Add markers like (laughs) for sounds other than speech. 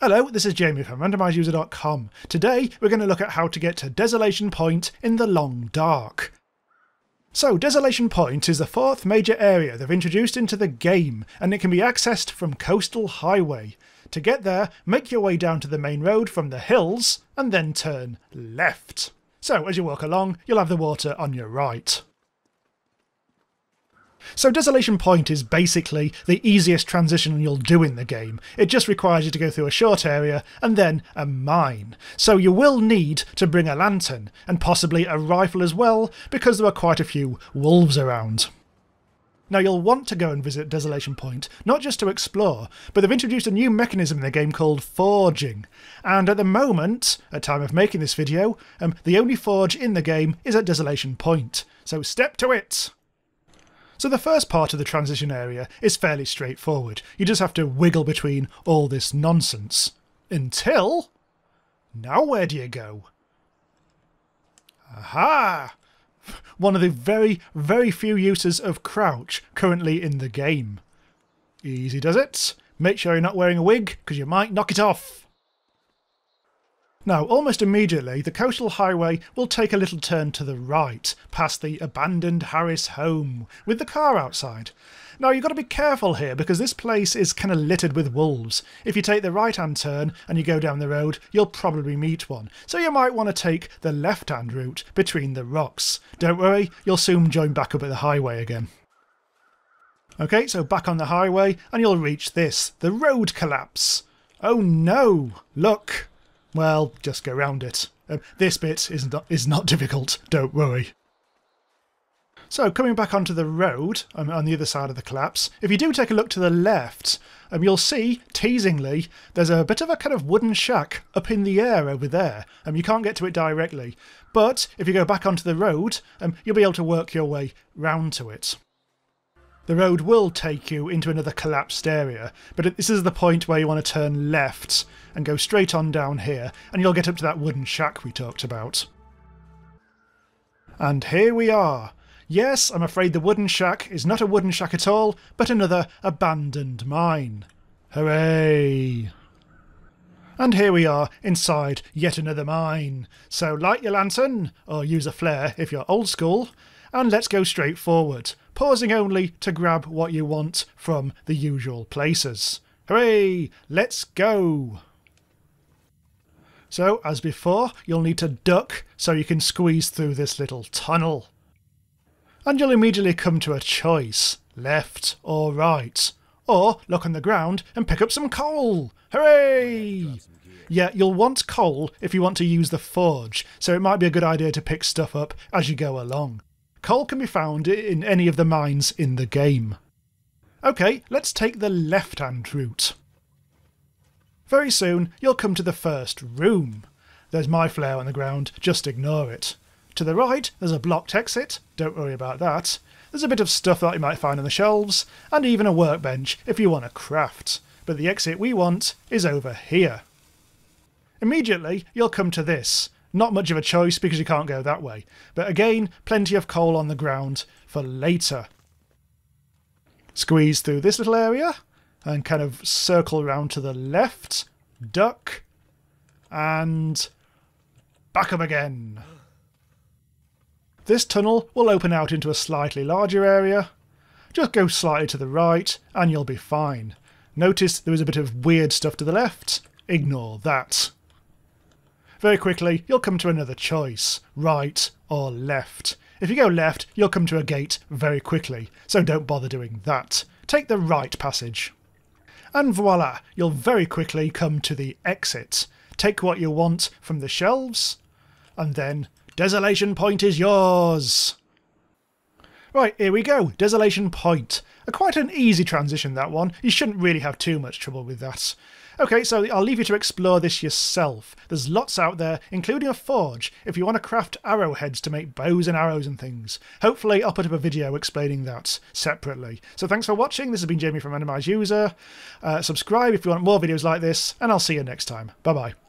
Hello, this is Jamie from randomiseuser.com. Today we're going to look at how to get to Desolation Point in the Long Dark. So, Desolation Point is the fourth major area they've introduced into the game, and it can be accessed from Coastal Highway. To get there, make your way down to the main road from the hills, and then turn left. So, as you walk along, you'll have the water on your right. So Desolation Point is basically the easiest transition you'll do in the game. It just requires you to go through a short area and then a mine. So you will need to bring a lantern, and possibly a rifle as well, because there are quite a few wolves around. Now you'll want to go and visit Desolation Point, not just to explore, but they've introduced a new mechanism in the game called forging. And at the moment, at time of making this video, um, the only forge in the game is at Desolation Point. So step to it! So the first part of the transition area is fairly straightforward. You just have to wiggle between all this nonsense. Until... Now where do you go? Aha! (laughs) One of the very, very few uses of crouch currently in the game. Easy does it. Make sure you're not wearing a wig, because you might knock it off. Now, almost immediately, the coastal highway will take a little turn to the right, past the abandoned Harris home, with the car outside. Now, you've got to be careful here because this place is kind of littered with wolves. If you take the right hand turn and you go down the road, you'll probably meet one. So you might want to take the left hand route between the rocks. Don't worry, you'll soon join back up at the highway again. Okay, so back on the highway, and you'll reach this the road collapse. Oh no! Look! Well, just go round it. Uh, this bit is not, is not difficult, don't worry. So, coming back onto the road um, on the other side of the collapse, if you do take a look to the left, um, you'll see, teasingly, there's a bit of a kind of wooden shack up in the air over there. Um, you can't get to it directly, but if you go back onto the road, um, you'll be able to work your way round to it. The road will take you into another collapsed area, but this is the point where you want to turn left and go straight on down here, and you'll get up to that wooden shack we talked about. And here we are. Yes, I'm afraid the wooden shack is not a wooden shack at all, but another abandoned mine. Hooray! And here we are inside yet another mine. So light your lantern, or use a flare if you're old school, and let's go straight forward pausing only to grab what you want from the usual places. Hooray! Let's go! So, as before, you'll need to duck so you can squeeze through this little tunnel. And you'll immediately come to a choice, left or right. Or look on the ground and pick up some coal! Hooray! Yeah, you'll want coal if you want to use the forge, so it might be a good idea to pick stuff up as you go along. Coal can be found in any of the mines in the game. Okay, let's take the left-hand route. Very soon, you'll come to the first room. There's my flare on the ground, just ignore it. To the right, there's a blocked exit, don't worry about that. There's a bit of stuff that you might find on the shelves, and even a workbench if you want to craft. But the exit we want is over here. Immediately, you'll come to this, not much of a choice because you can't go that way. But again, plenty of coal on the ground for later. Squeeze through this little area and kind of circle around to the left, duck, and back up again. This tunnel will open out into a slightly larger area. Just go slightly to the right and you'll be fine. Notice there is a bit of weird stuff to the left. Ignore that. Very quickly, you'll come to another choice, right or left. If you go left, you'll come to a gate very quickly, so don't bother doing that. Take the right passage. And voila, you'll very quickly come to the exit. Take what you want from the shelves, and then Desolation Point is yours! Right, here we go, Desolation Point. Quite an easy transition, that one. You shouldn't really have too much trouble with that. Okay, so I'll leave you to explore this yourself. There's lots out there, including a forge, if you want to craft arrowheads to make bows and arrows and things. Hopefully I'll put up a video explaining that separately. So thanks for watching, this has been Jamie from Randomise User. Uh, subscribe if you want more videos like this, and I'll see you next time. Bye bye.